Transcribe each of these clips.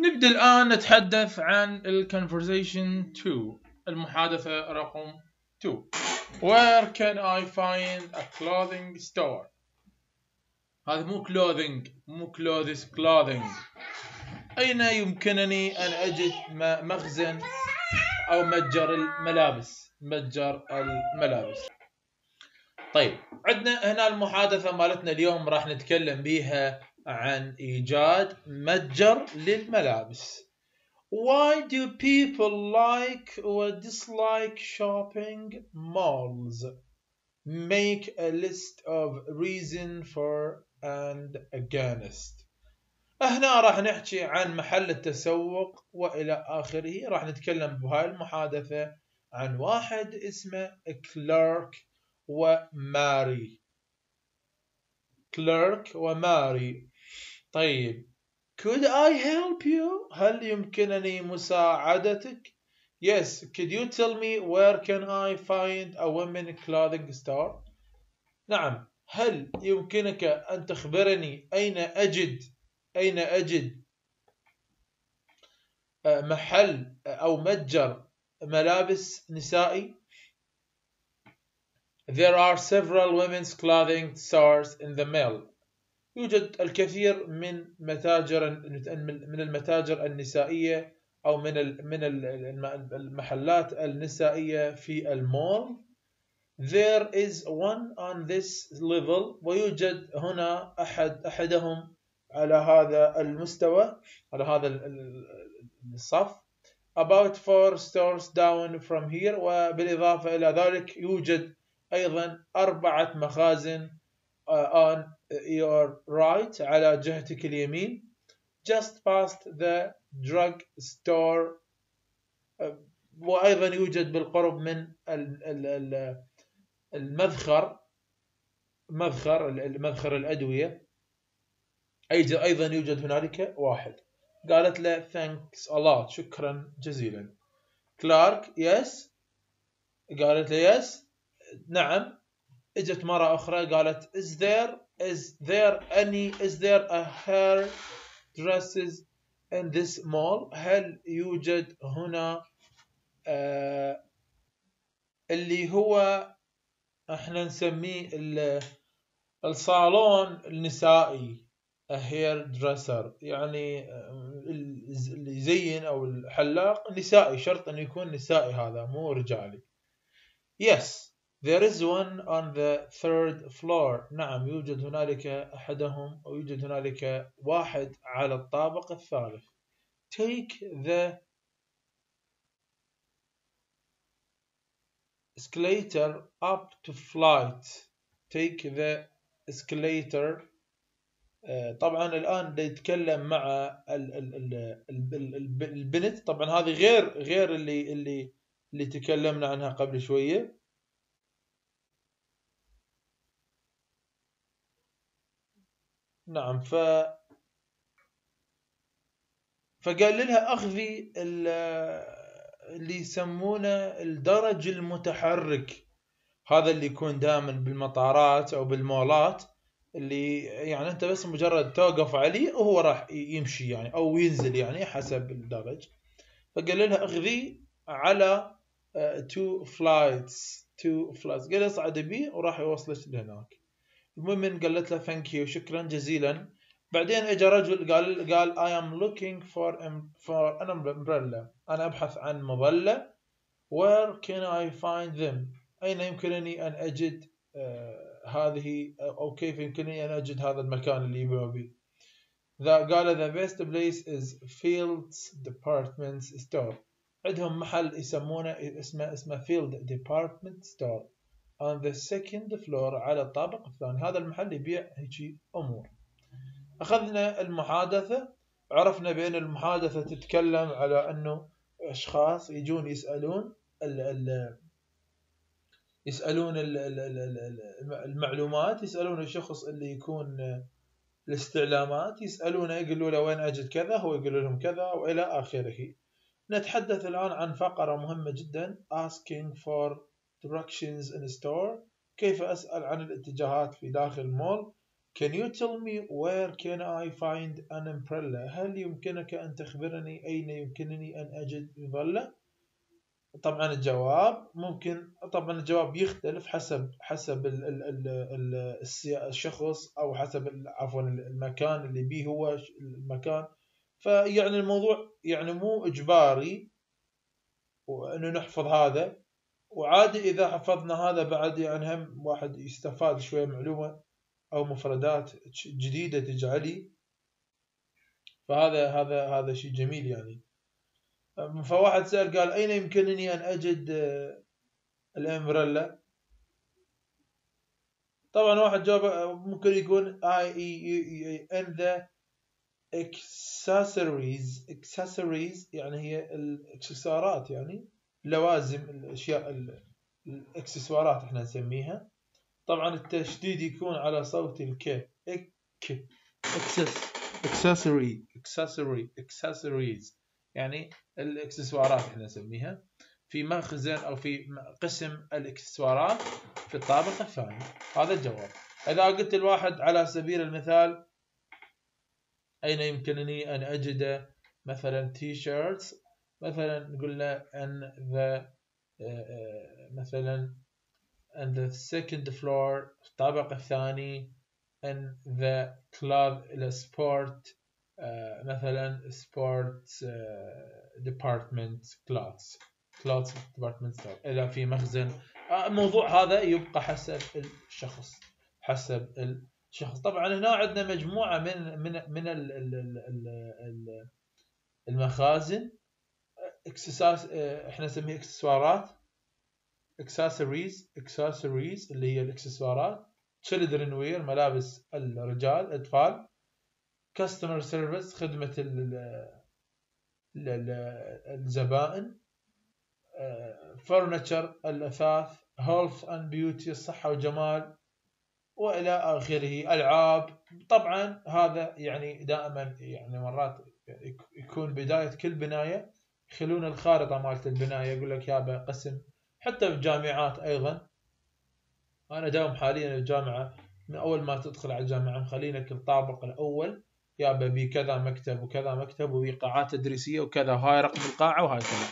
نبدأ الآن نتحدث عن ال conversation 2 المحادثة رقم 2 Where can I find a clothing store هذا مو clothing مو clothes clothing. أين يمكنني أن أجد مخزن أو متجر الملابس؟ متجر الملابس. طيب عندنا هنا المحادثة مالتنا اليوم راح نتكلم بيها عن إيجاد متجر للملابس Why do people like or dislike shopping malls? Make a list of reason for and against. هنا راح نحكي عن محل التسوق وإلى آخره راح نتكلم بهاي المحادثة عن واحد اسمه كلارك وماري كلارك وماري طيب could I help you هل يمكنني مساعدتك yes could you tell me where can I find a women clothing store نعم هل يمكنك أن تخبرني أين أجد أين أجد محل أو متجر ملابس نسائي There are several women's clothing stores in the mall. يوجد الكثير من متاجر من المتاجر النسائية أو من من المحلات النسائية في المول. There is one on this level. ويوجد هنا أحد أحدهم على هذا المستوى على هذا الصف. About four stores down from here. وبالإضافة إلى ذلك يوجد أيضا أربعة مخازن on your right على جهتك اليمين. Just past the drug store. وأيضا يوجد بالقرب من المذخر. مذخر المذخر الأدوية. أيضا يوجد هنالك واحد. قالت له thanks a lot شكرا جزيلا. كلارك يس قالت له يس نعم. إجت مرة أخرى قالت is there is there any is there a hair dresses in this mall? هل يوجد هنا آه اللي هو إحنا نسميه الصالون النسائي a hair dresser. يعني اللي يزين أو الحلاق نسائي شرط انه يكون نسائي هذا مو رجالي. Yes. There is one on the third floor. نعم يوجد هنالك أحدهم أو يوجد هنالك واحد على الطابق الثالث. Take the escalator up to flight. Take the escalator طبعا الآن يتكلم مع البنت طبعا هذه غير غير اللي اللي اللي تكلمنا عنها قبل شوية نعم ف فقال لها أخذي اللي يسمونه الدرج المتحرك. هذا اللي يكون دائما بالمطارات أو بالمولات اللي يعني أنت بس مجرد توقف عليه وهو راح يمشي يعني أو ينزل يعني حسب الدرج. فقال لها أخذي على two flights two flights قال اصعد بي وراح يوصلك لهناك. المهم قالت له thank you شكرا جزيلا. بعدين اجى رجل قال قال I am looking for for an umbrella. أنا أبحث عن مظلة. Where can I find them? أين يمكنني أن أجد uh, هذه؟ أو كيف يمكنني أن أجد هذا المكان اللي يبيعوا به قال the best place is Fields Department Store. عندهم محل يسمونه اسمه اسمه Field Department Store. On the second floor على الطابق الثاني. هذا المحل يبيع هيجي أمور. أخذنا المحادثة عرفنا بأن المحادثة تتكلم على أنه أشخاص يجون يسألون ال ال يسألون ال ال المعلومات يسألون الشخص اللي يكون الاستعلامات يسألونه يقولوا له وين أجد كذا هو يقول لهم كذا وإلى آخره. نتحدث الآن عن فقرة مهمة جدا asking for directions in store. كيف أسأل عن الاتجاهات في داخل المول Can you tell me where can I find an umbrella? هل يمكنك أن تخبرني أين يمكنني أن أجد مظلة طبعا الجواب ممكن طبعا الجواب يختلف حسب حسب ال ال ال ال الشخص أو حسب عفوا المكان اللي بيه هو المكان. فيعني الموضوع يعني مو إجباري وأنه نحفظ هذا. وعادي إذا حفظنا هذا بعد يعني هم واحد يستفاد شوية معلومة أو مفردات جديدة تجعلي. فهذا هذا هذا شيء جميل يعني. فواحد سأل قال أين يمكنني أن أجد آه، الأمبريلا؟ طبعا واحد جاوب آه، ممكن يكون in the accessories accessories يعني هي الاكسسوارات يعني. لوازم الأشياء الإكسسوارات إحنا نسميها. طبعا التشديد يكون على صوت ال ac ac accessory accessory accessories يعني الإكسسوارات إحنا نسميها. في مخزن أو في قسم الإكسسوارات في الطابق الثاني. هذا الجواب. إذا قلت الواحد على سبيل المثال أين يمكنني أن أجد مثلا T-shirts مثلا نقول له on the مثلا on the second floor الطابق الثاني on the club ال sport آه، مثلا sport department clothes clothes department store إذا في مخزن. آه، الموضوع هذا يبقى حسب الشخص. حسب الشخص. طبعا هنا عندنا مجموعة من من من المخازن. إكسساس آه، إحنا نسميها إكسسوارات. accessories accessories اللي هي الإكسسوارات. children wear ملابس الرجال الأطفال. customer service خدمة الزبائن. furniture الأثاث. health and beauty الصحة والجمال. وإلى آخره ألعاب. طبعا هذا يعني دائما يعني مرات يكون بداية كل بناية. يخلون الخارطة مالت البناية يقول لك يابا قسم حتى في الجامعات أيضا. أنا داوم حاليا الجامعة من أول ما تدخل على الجامعة مخلينك الطابق الأول. يا بي كذا مكتب وكذا مكتب وبي قاعات تدريسية وكذا هاي رقم القاعة وهاي كذا.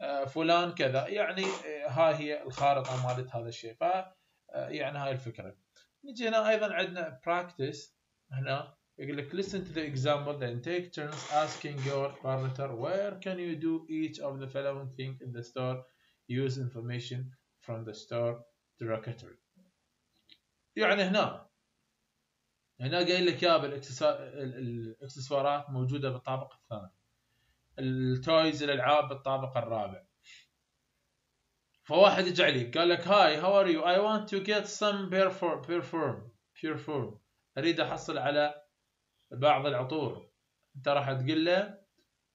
آه، فلان كذا. يعني آه، هاي هي الخارطة مالت هذا الشيء. ف آه، يعني هاي الفكرة. نجي هنا أيضا عندنا practice هنا. يقول لك listen to the example then. Take turns asking your partner where can you do each of the following thing in the store? Use information from the store directory. يعني هنا. هنا قايل لك يا الاكسسوارات موجودة بالطابق الثاني. التويز الالعاب بالطابق الرابع. فواحد يجي عليك قال لك hi how are you I want to get some perfume perfume أريد أحصل على بعض العطور. انت راح تقول له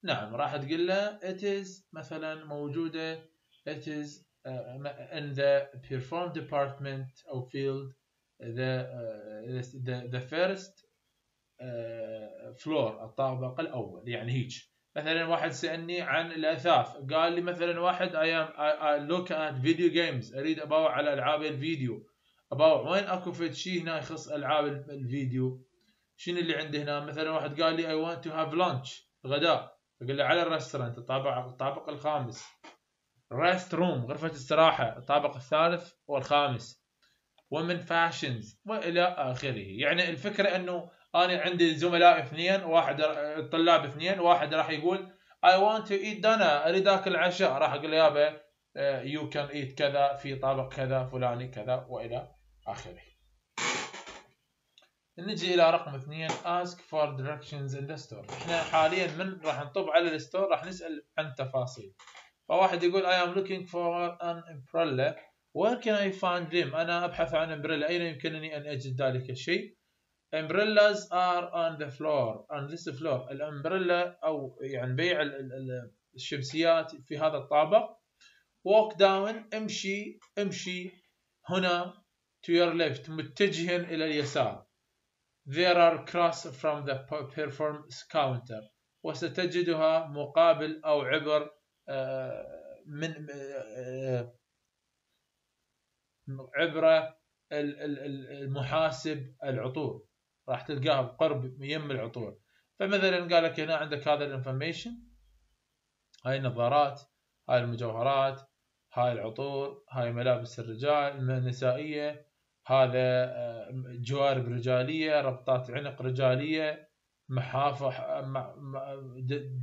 نعم راح تقول له it is مثلا موجودة it is uh, in the perfume department أو field the uh, the, the first uh, floor الطابق الأول. يعني هيك. مثلا واحد سألني عن الأثاث. قال لي مثلا واحد I am I, I look at video games أريد أباوع على ألعاب الفيديو. أباوع. وين أكو فد شيء هنا يخص ألعاب الفيديو؟ شنو اللي عندي هنا؟ مثلا واحد قال لي I want to have lunch. غداء أقول له على ال restaurant الطابق الطابق الخامس. restroom غرفة استراحة. الطابق الثالث والخامس women fashions وإلى آخره. يعني الفكرة إنه أنا عندي زملاء اثنين واحد الطلاب اثنين واحد راح يقول I want to eat dinner. أريد أكل عشاء. راح أقول له يابا you can eat كذا في طابق كذا فلاني كذا. وإلى آخره. نجي إلى رقم اثنين ask for directions in the store. إحنا حاليا من راح نطب على ال store راح نسأل عن تفاصيل. فواحد يقول I am looking for an umbrella. Where can I find them? أنا أبحث عن umbrella. أين يمكنني أن أجد ذلك الشيء؟ Umbrellas are on the floor on this floor. ال umbrella أو يعني بيع الشمسيات في هذا الطابق. Walk down امشي امشي هنا to your left متجها إلى اليسار. There are cross from the performance counter. وستجدها مقابل أو عبر من عبر المحاسب العطور. راح تلقاها بقرب يم العطور. فمثلا قال لك هنا عندك هذا ال information هاي النظارات هاي المجوهرات هاي العطور هاي ملابس الرجال النسائية. هذا آه، جوارب رجالية ربطات عنق رجالية محافة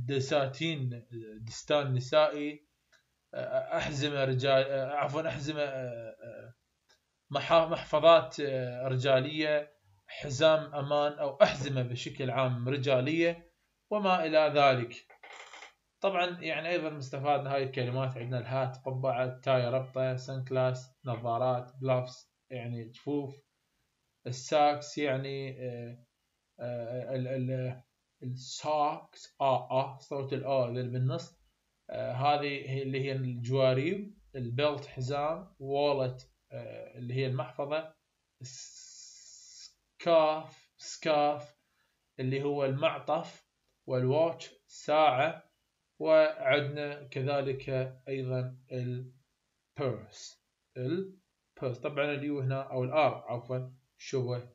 فساتين فستان نسائي آه، أحزمة رجال آه، عفوا أحزمة محفظات رجالية حزام أمان أو أحزمة بشكل عام رجالية وما إلى ذلك. طبعا يعني أيضا مستفاد من هاي الكلمات. عندنا ال hat قبعة tie ربطة sunglasses نظارات gloves يعني جفوف. ال socks يعني آه، آه، ال socks آه آه صوت ال o اللي بالنص. آه، هذه اللي هي الجواريب ال belt حزام wallet اللي هي المحفظة scarf scarf اللي هو المعطف وال watch ساعة وعندنا كذلك أيضا ال purse ال purse طبعا ال u هنا أو ال r عفوا شبه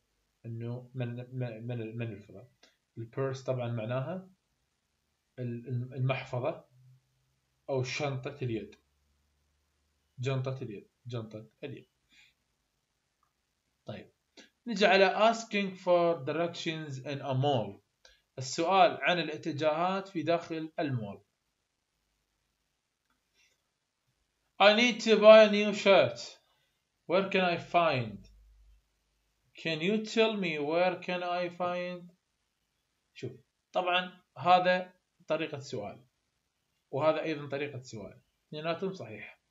إنه من من من الفضاء ال purse طبعا معناها المحفظة أو شنطة اليد. جنطة اليد جنطة اليد. طيب. نجي على asking for directions in a mall. السؤال عن الاتجاهات في داخل المول. I need to buy a new shirt. Where can I find? Can you tell me where can I find? شوف طبعا هذا طريقة سؤال وهذا أيضا طريقة سؤال اثنيناتهم صحيح.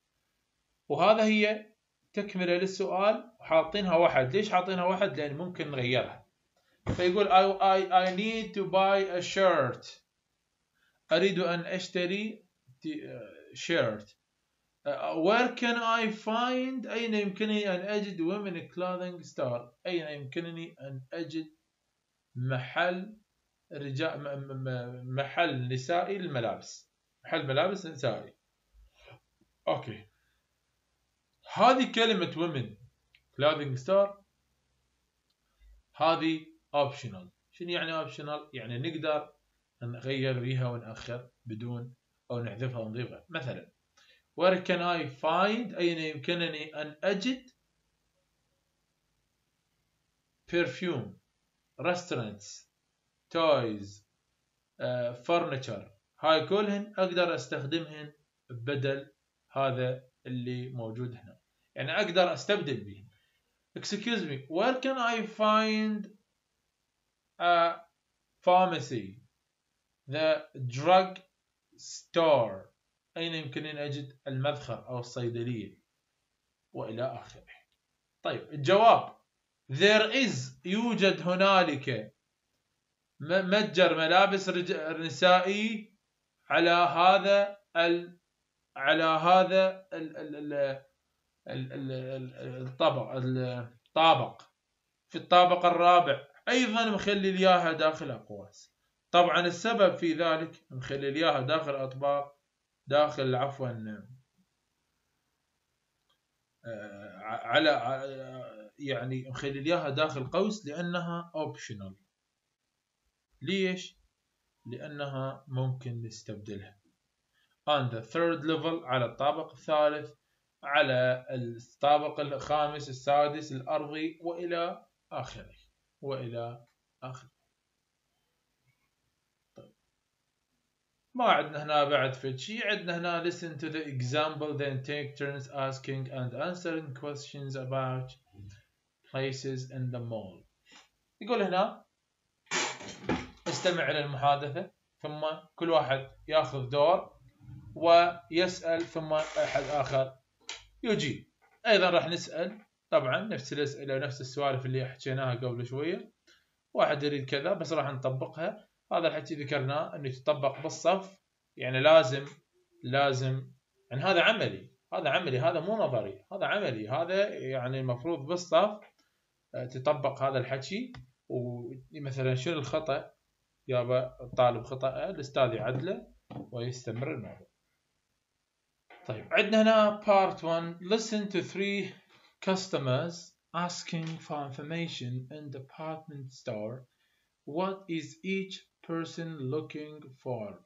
وهذا هي تكملة للسؤال وحاطينها واحد. ليش حاطينها واحد؟ لأن ممكن نغيرها. فيقول I, I, I need to buy a shirt. أريد أن أشتري شيرت where can I find أين يمكنني أن أجد women clothing store أين يمكنني أن أجد محل رجال محل نسائي للملابس؟ محل ملابس نسائي. أوكي. هذه كلمة women. Clothing store. هذه optional. شنو يعني optional يعني نقدر نغير فيها ونأخر بدون أو نحذفها ونضيفها. مثلا where can I find أين يمكنني أن أجد perfume restaurants toys uh, furniture هاي كلهن أقدر أستخدمهن بدل هذا اللي موجود هنا يعني أقدر أستبدل بهن excuse me where can I find a pharmacy the drug store أين يمكنني أن أجد المذخر أو الصيدلية؟ وإلى آخره. طيب الجواب. There is يوجد هنالك متجر ملابس نسائي على هذا ال على هذا ال ال ال الطبق الطابق. في الطابق الرابع. أيضا مخلي اياها داخل أقواس. طبعا السبب في ذلك مخلي اياها داخل أطباق داخل عفوا آه، على يعني مخلي إياها داخل قوس لأنها اوبشنال ليش؟ لأنها ممكن نستبدلها. On the third level على الطابق الثالث على الطابق الخامس السادس الأرضي وإلى آخره وإلى آخره. ما عندنا هنا بعد فد شيء عندنا هنا listen to the example then take turns asking and answering questions about places in the mall. يقول هنا استمع إلى المحادثة ثم كل واحد ياخذ دور ويسأل ثم أحد آخر يجيب. أيضا راح نسأل طبعا نفس الأسئلة ونفس السوالف اللي حكيناها قبل شوية. واحد يريد كذا بس راح نطبقها. هذا الحكي ذكرناه إنه يتطبق بالصف يعني لازم لازم يعني هذا عملي. هذا عملي هذا مو نظري. هذا عملي. هذا يعني المفروض بالصف آه، تطبق هذا الحكي. ومثلا شنو الخطأ؟ يابا الطالب خطأ الأستاذ يعدله ويستمر الموضوع. طيب عندنا هنا part 1 listen to three customers asking for information in department store. What is each person looking for?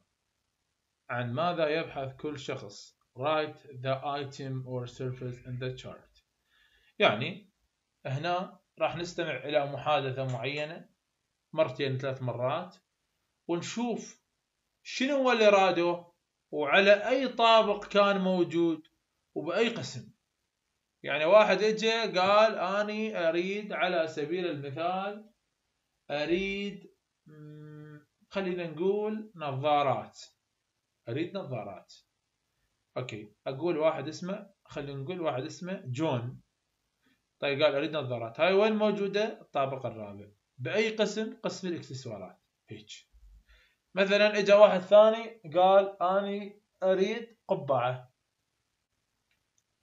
عن ماذا يبحث كل شخص? Write the item or surface in the chart. يعني هنا راح نستمع إلى محادثة معينة مرتين ثلاث مرات ونشوف شنو هو اللي راده وعلى أي طابق كان موجود وبأي قسم. يعني واحد اجى قال أني أريد على سبيل المثال أريد خلينا نقول نظارات. أريد نظارات. أوكي أقول واحد اسمه خلينا نقول واحد اسمه جون. طيب قال أريد نظارات. هاي وين موجودة؟ الطابق الرابع. بأي قسم؟ قسم الإكسسوارات. هيك. مثلا اجى واحد ثاني قال أني أريد قبعة.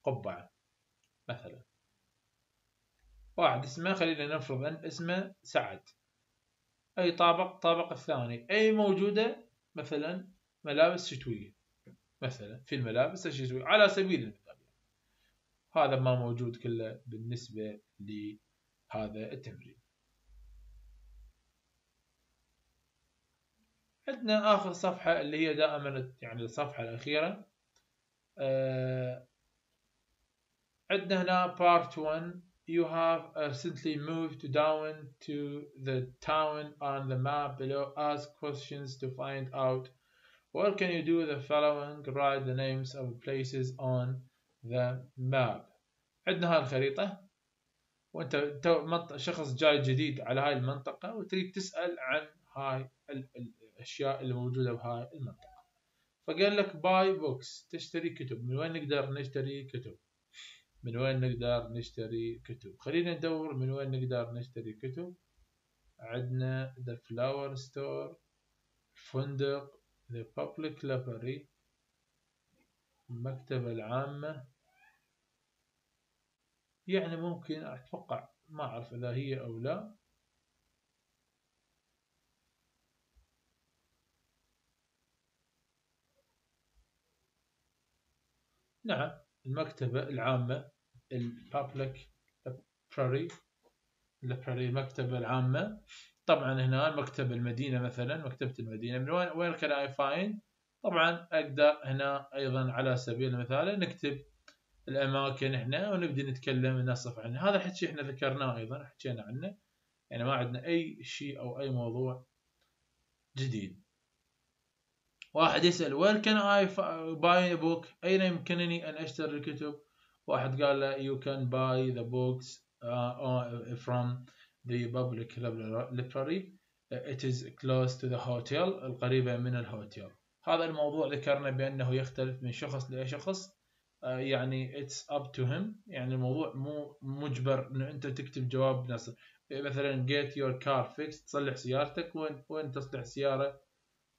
قبعة مثلا. واحد اسمه خلينا نفرض أن اسمه سعد. أي طابق طابق الثاني. أي موجودة؟ مثلا ملابس شتوية. مثلا في الملابس الشتوية. على سبيل المثال. هذا ما موجود كله بالنسبة لهذا التمرين. عندنا آخر صفحة اللي هي دائما يعني الصفحة الأخيرة. آه عندنا هنا part 1 you have recently moved down to the town on the map below ask questions to find out what can you do the following write the names of places on the map. عندنا هاي الخريطة. وانت شخص جاي جديد على هاي المنطقة وتريد تسأل عن هاي الأشياء اللي موجودة بهاي المنطقة. فقال لك buy books تشتري كتب. من وين نقدر نشتري كتب؟ من وين نقدر نشتري كتب. خلينا ندور من وين نقدر نشتري كتب. عندنا The Flower Store فندق The Public Library المكتبة العامة. يعني ممكن أتوقع ما أعرف إذا هي أو لا. نعم. المكتبة العامة ال public library library المكتبة العامة. طبعا هنا مكتب المدينة مثلا مكتبة المدينة. من وين where can I find طبعا أقدر هنا أيضا على سبيل المثال نكتب الأماكن هنا ونبدي نتكلم نصف عنها. هذا الحكي إحنا ذكرناه أيضا حكينا عنه. يعني ما عندنا أي شيء أو أي موضوع جديد. واحد يسأل where can I buy book أين يمكنني أن أشتري الكتب؟ واحد قال له you can buy the books uh, from the public it is close to the hotel القريبة من الهوتيل هذا الموضوع ذكرنا بأنه يختلف من شخص لشخص uh, يعني it's up to him. يعني الموضوع مو مجبر أن أنت تكتب جواب نص. مثلا get your car fixed تصلح سيارتك وين وين تصلح سيارة؟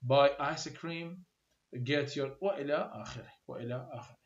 buy ice cream get your وإلى آخره وإلى آخره